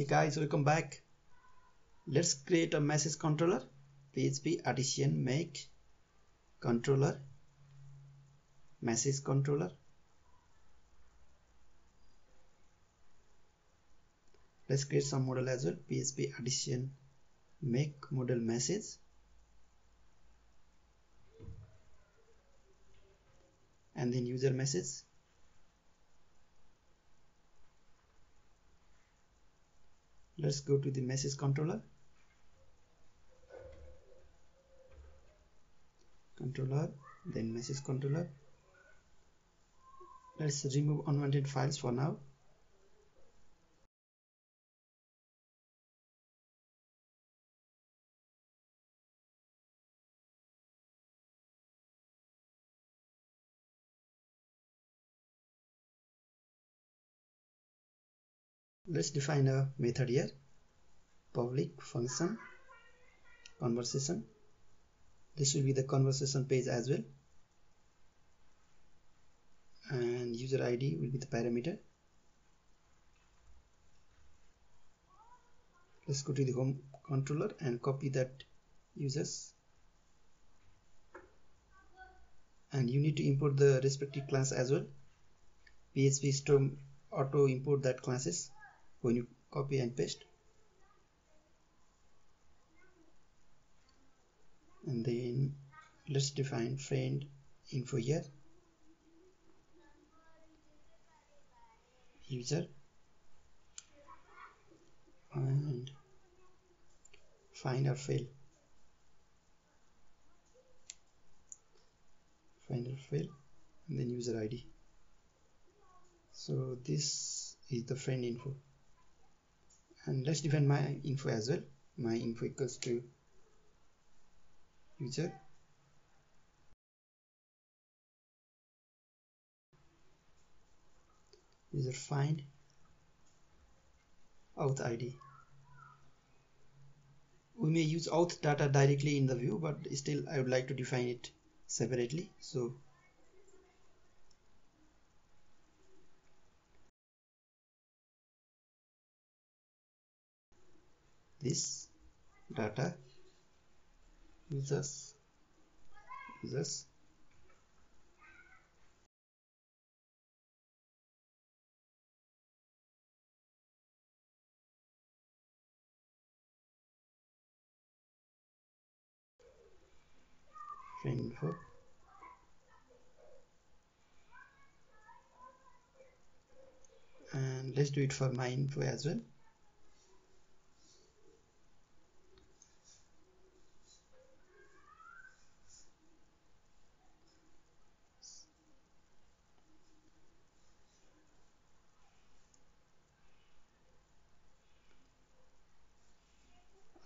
hey guys welcome back. Let's create a message controller. Php artisan make controller message controller. Let's create some model as well. Php artisan make model message. And then user message let's go to the message controller. Controller then message controller. Let's remove unwanted files for now let's define a method here. Public function conversation. This will be the conversation page as well. And user id will be the parameter. Let's go to the home controller and copy that users. And you need to import the respective class as well. PhpStorm auto import that classes when you copy and paste. And then let's define friend info here. User. And find or fail. Find or fail. And then user id so this is the friend info and let's define my info as well. My info equals to user. User find auth id we may use auth data directly in the view but still I would like to define it separately. So this data users users. Info. And let's do it for my info as well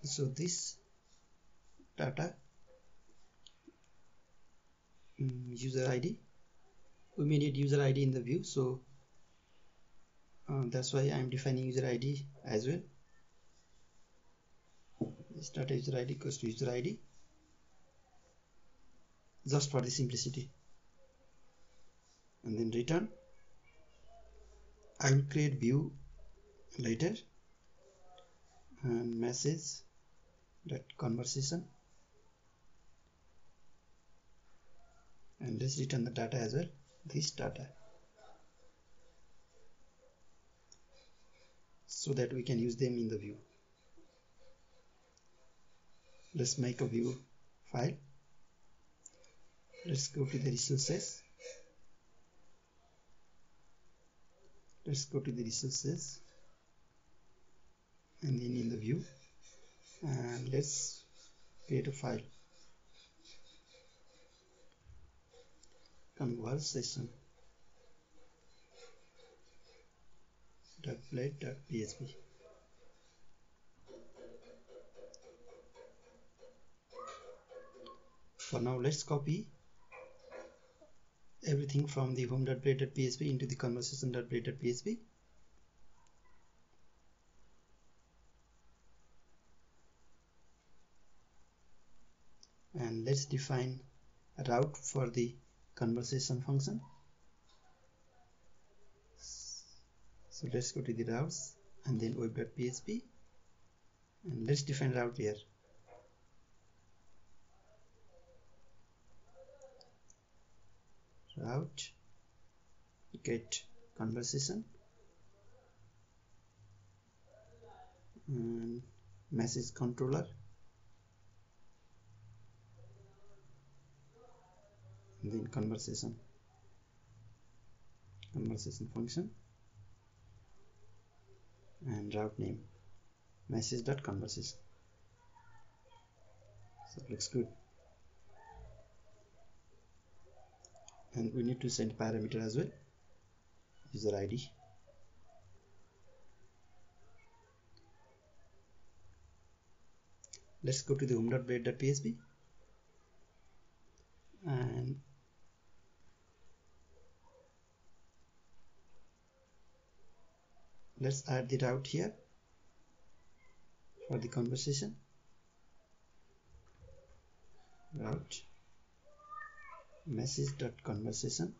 so this data um, user id we may need user id in the view so uh, that's why i'm defining user id as well. This data user id equals to user id just for the simplicity. And then return. I will create view later. And message that conversation. And let's return the data as well. This data. So that we can use them in the view. Let's make a view file. Let's go to the resources. Let's go to the resources. And then in the view and let's create a file. Conversation .blade.php for now let's copy everything from the home.blade.php into the conversation.blade.php and let's define a route for the conversation function. So let's go to the routes and then web.php and let's define route here. Route get conversation. And message controller then conversation. Conversation function. And route name. message dot conversation so it looks good. And we need to send parameter as well. User id let's go to the home.blade.php and let's add it out here for the conversation. Route message dot conversation.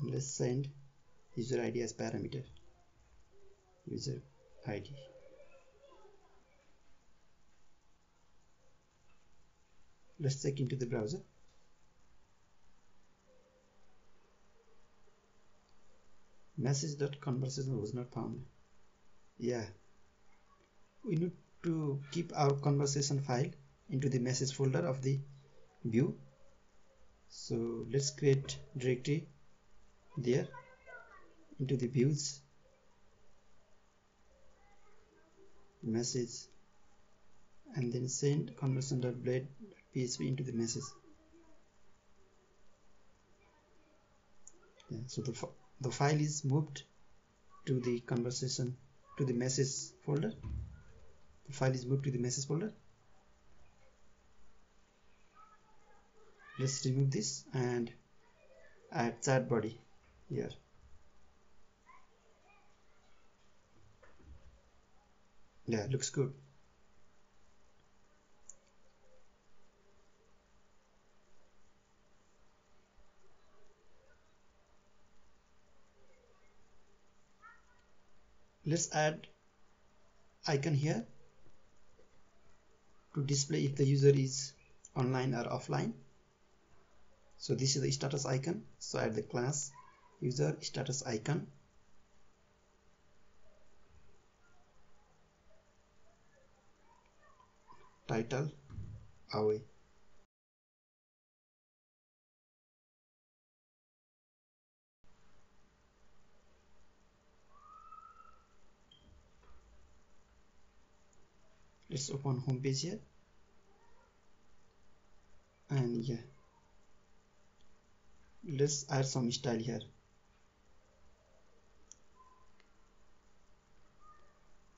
And let's send user id as parameter. User id. Let's check into the browser message.conversation was not found yeah. We need to keep our conversation file into the message folder of the view. So let's create directory there into the views. Message. And then send conversation.blade.php into the message. Yeah, so the the file is moved to the conversation to the message folder. The file is moved to the message folder. Let's remove this and add chat body here. Yeah looks good let's add icon here to display if the user is online or offline. So this is the status icon. So add the class user status icon. Title away let's open home page here. And yeah. Let's add some style here.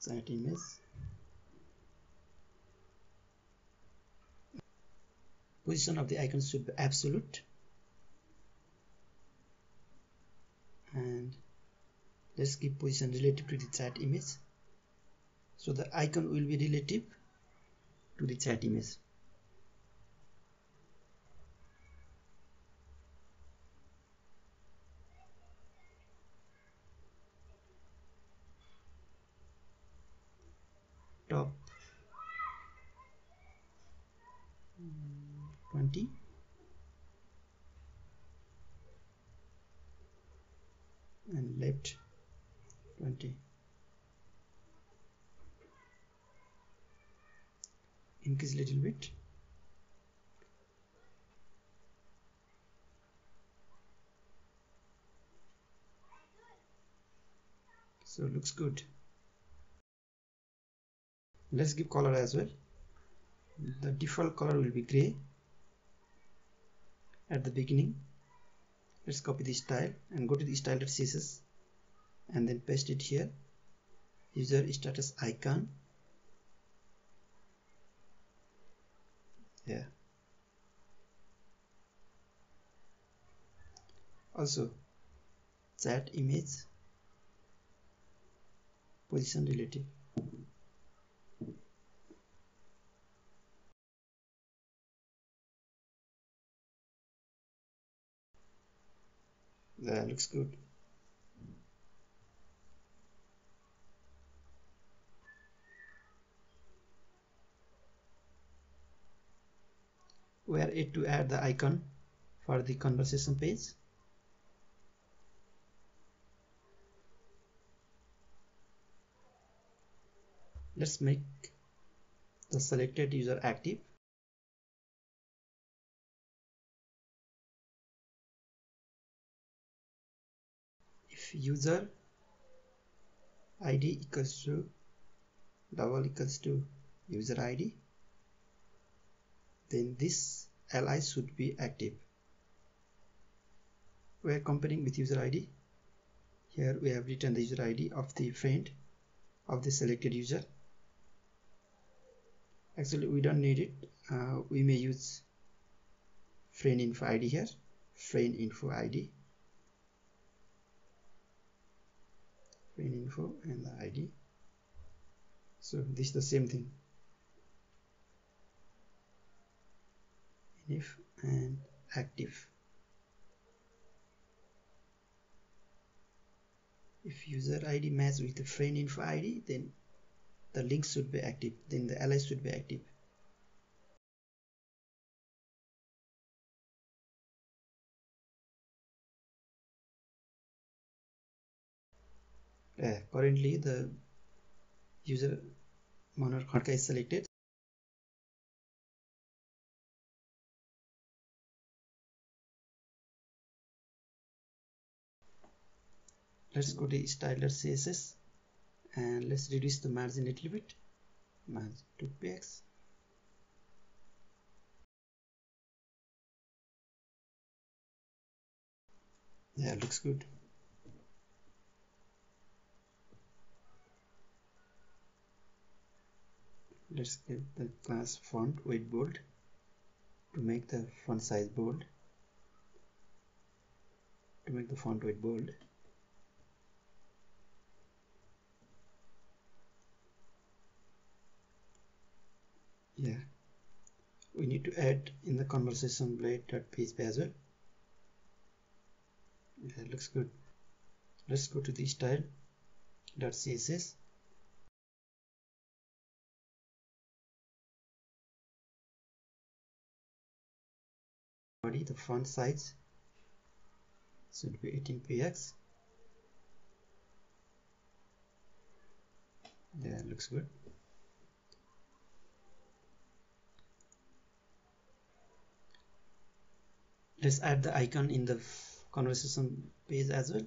That image. Position of the icon should be absolute. And let's give position relative to the chat image so the icon will be relative to the chat image. Top 20 and left 20 increase little bit. So looks good. Let's give color as well. The default color will be gray at the beginning. Let's copy the style and go to the style.css and then paste it here. User status icon yeah. Also chat image position relative. That looks good we it to add the icon for the conversation page. Let's make the selected user active. If user id equals to double equals to user id then this li should be active. We are comparing with user id here we have written the user id of the friend of the selected user. Actually we don't need it. Uh, we may use friend info id here. Friend info id friend info and the id so this is the same thing if and active. If user id match with the friend info id then the link should be active then the li should be active. Uh, currently the user Khadka is selected let's go to style.css and let's reduce the margin a little bit. Margin 2 px yeah looks good. Let's get the class font weight bold to make the font size bold. To make the font weight bold yeah. We need to add in the conversation blade.php as well. Yeah looks good. Let's go to the style.css body the font size should be 18 px. Yeah looks good let's add the icon in the conversation page as well.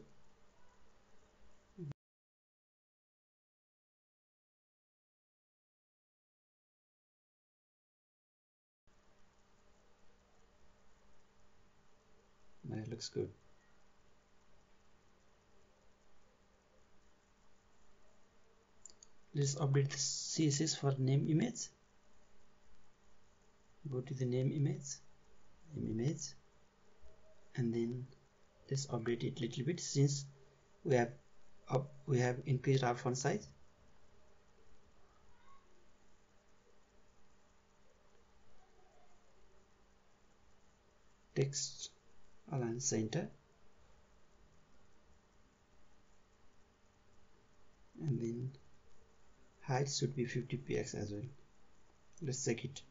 That looks good. Let's update the css for name image. Go to the name image. Name image and then let's update it a little bit since we have up we have increased our font size. Text align center. And then height should be 50 px as well. Let's check it